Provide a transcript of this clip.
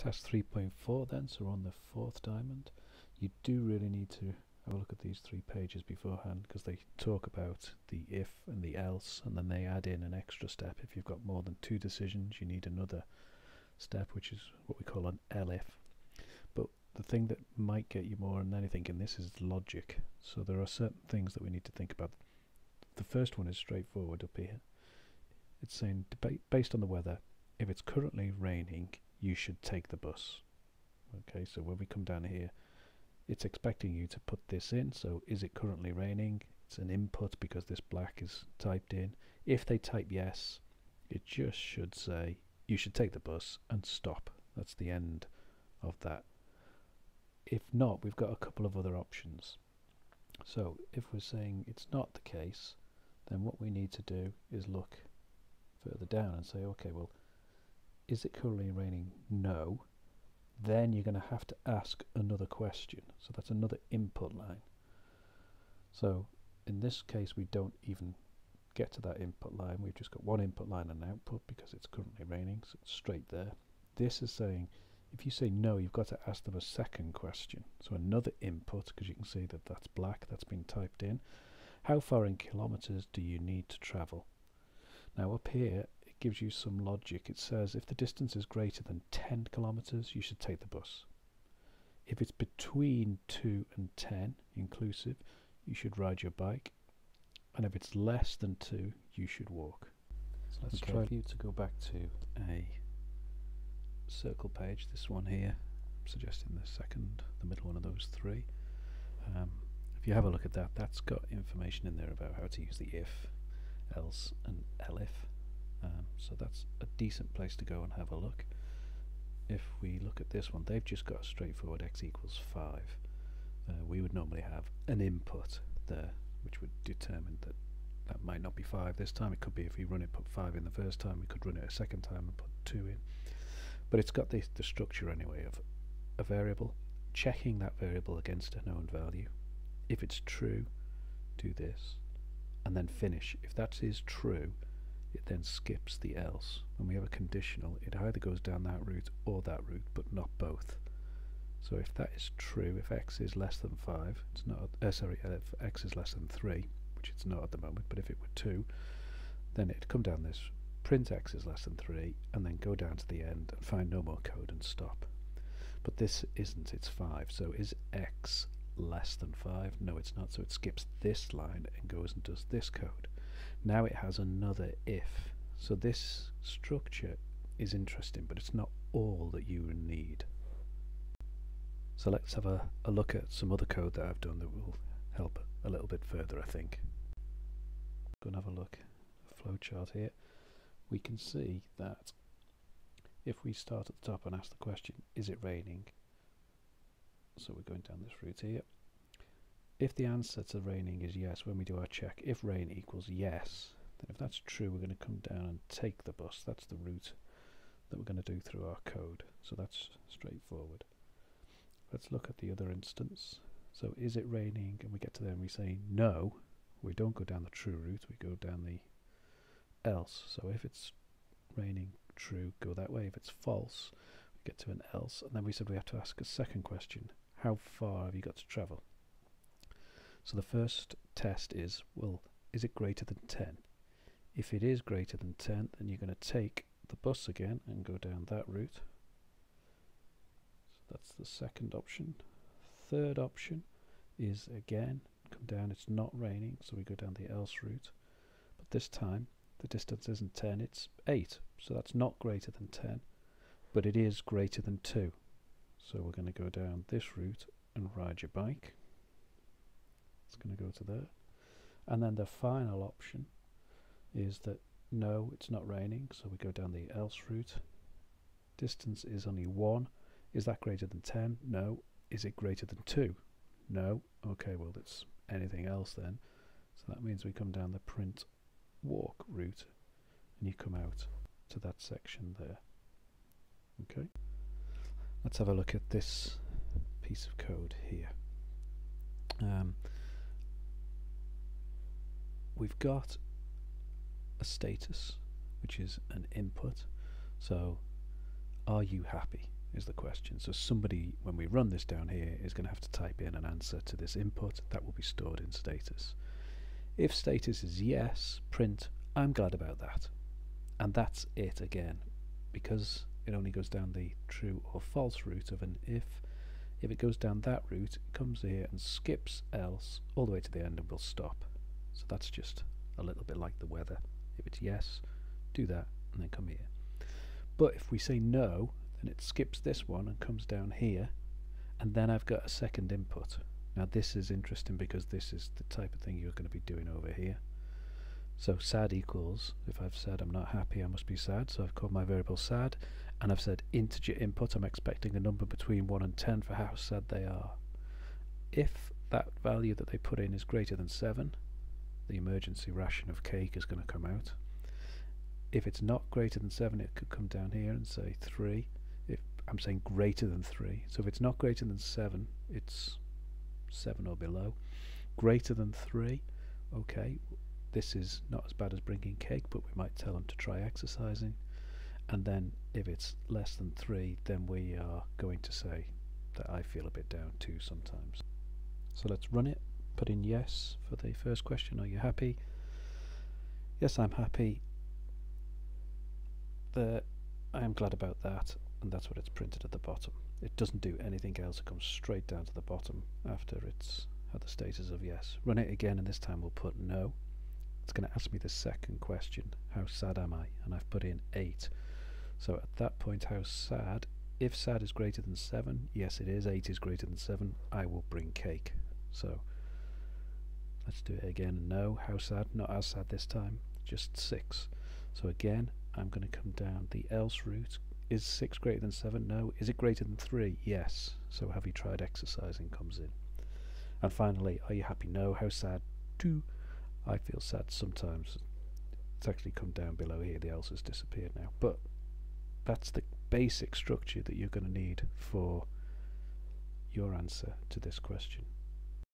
Task 3.4 then, so we're on the fourth diamond. You do really need to have a look at these three pages beforehand because they talk about the if and the else and then they add in an extra step. If you've got more than two decisions you need another step which is what we call an elif. But the thing that might get you more than anything in this is logic. So there are certain things that we need to think about. The first one is straightforward up here. It's saying based on the weather, if it's currently raining, you should take the bus. Okay, so when we come down here, it's expecting you to put this in. So is it currently raining? It's an input because this black is typed in. If they type yes, it just should say you should take the bus and stop. That's the end of that. If not, we've got a couple of other options. So if we're saying it's not the case, then what we need to do is look further down and say, okay, well, is it currently raining? No. Then you're going to have to ask another question. So that's another input line. So in this case, we don't even get to that input line. We've just got one input line and output because it's currently raining. So it's straight there. This is saying, if you say no, you've got to ask them a second question. So another input, because you can see that that's black, that's been typed in. How far in kilometers do you need to travel? Now up here, gives you some logic. It says if the distance is greater than 10 kilometers, you should take the bus. If it's between 2 and 10 inclusive, you should ride your bike. And if it's less than 2, you should walk. So let's okay. try you to go back to a circle page, this one here, I'm suggesting the second, the middle one of those three. Um, if you have a look at that, that's got information in there about how to use the if, else and elif. Um, so that's a decent place to go and have a look. If we look at this one, they've just got a straightforward x equals 5. Uh, we would normally have an input there, which would determine that that might not be 5 this time. It could be if we run it, put 5 in the first time, we could run it a second time and put 2 in. But it's got the, the structure anyway of a variable, checking that variable against a known value. If it's true, do this, and then finish. If that is true, it then skips the else. When we have a conditional, it either goes down that route or that route, but not both. So if that is true, if x is less than 5, it's not, uh, sorry, if x is less than 3, which it's not at the moment, but if it were 2, then it'd come down this, print x is less than 3, and then go down to the end and find no more code and stop. But this isn't, it's 5, so is x less than 5? No, it's not, so it skips this line and goes and does this code. Now it has another if. So this structure is interesting, but it's not all that you need. So let's have a, a look at some other code that I've done that will help a little bit further, I think. Go and have a look flowchart here. We can see that if we start at the top and ask the question, is it raining? So we're going down this route here. If the answer to raining is yes, when we do our check, if rain equals yes, then if that's true, we're going to come down and take the bus. That's the route that we're going to do through our code. So that's straightforward. Let's look at the other instance. So is it raining? And we get to there and we say no. We don't go down the true route, we go down the else. So if it's raining true, go that way. If it's false, we get to an else. And then we said we have to ask a second question. How far have you got to travel? So the first test is, well, is it greater than 10? If it is greater than 10, then you're going to take the bus again and go down that route. So that's the second option. Third option is again, come down, it's not raining, so we go down the else route. But this time, the distance isn't 10, it's 8. So that's not greater than 10, but it is greater than 2. So we're going to go down this route and ride your bike. It's going to go to there. And then the final option is that no, it's not raining, so we go down the else route. Distance is only 1. Is that greater than 10? No. Is it greater than 2? No. Okay, well, it's anything else then. So that means we come down the print walk route and you come out to that section there. Okay. Let's have a look at this piece of code here. Um, we've got a status which is an input so are you happy is the question. So somebody, when we run this down here, is going to have to type in an answer to this input that will be stored in status. If status is yes, print, I'm glad about that. And that's it again, because it only goes down the true or false route of an if. If it goes down that route, it comes here and skips else all the way to the end and will stop. So that's just a little bit like the weather. If it's yes, do that and then come here. But if we say no, then it skips this one and comes down here and then I've got a second input. Now this is interesting because this is the type of thing you're going to be doing over here. So sad equals, if I've said I'm not happy I must be sad, so I've called my variable sad and I've said integer input, I'm expecting a number between 1 and 10 for how sad they are. If that value that they put in is greater than 7, the emergency ration of cake is going to come out. If it's not greater than 7, it could come down here and say 3. If I'm saying greater than 3, so if it's not greater than 7, it's 7 or below. Greater than 3, okay, this is not as bad as bringing cake, but we might tell them to try exercising and then if it's less than 3 then we are going to say that I feel a bit down too sometimes. So let's run it, put in yes for the first question, are you happy? Yes I'm happy. The, I am glad about that and that's what it's printed at the bottom. It doesn't do anything else, it comes straight down to the bottom after it's had the status of yes. Run it again and this time we'll put no. It's going to ask me the second question, how sad am I? And I've put in 8 so at that point, how sad? If sad is greater than 7, yes it is, 8 is greater than 7, I will bring cake. So let's do it again. No, how sad? Not as sad this time, just 6. So again, I'm going to come down the else route. Is 6 greater than 7? No. Is it greater than 3? Yes. So have you tried exercising comes in. And finally, are you happy? No. How sad? 2. I feel sad sometimes. It's actually come down below here. The else has disappeared now. But that's the basic structure that you're going to need for your answer to this question.